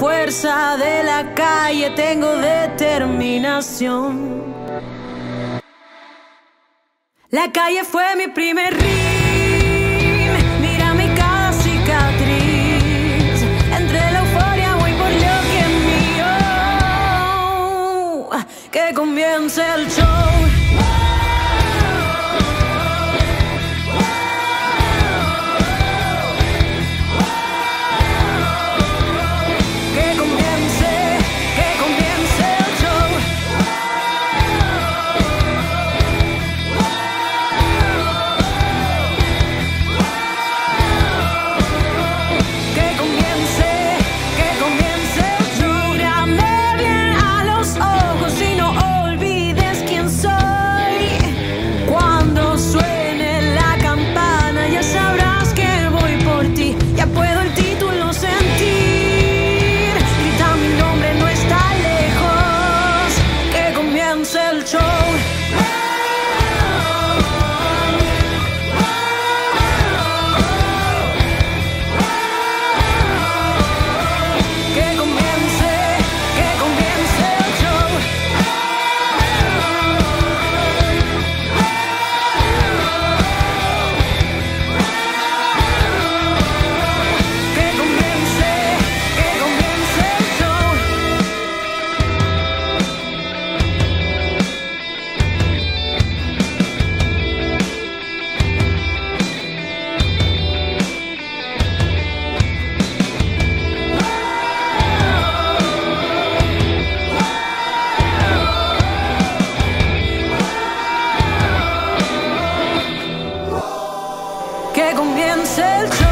fuerza de la calle, tengo determinación. La calle fue mi primer ritm. Mira mi casi Catriz. Entre la euforia río. que comience el show. 最终。que comience el show.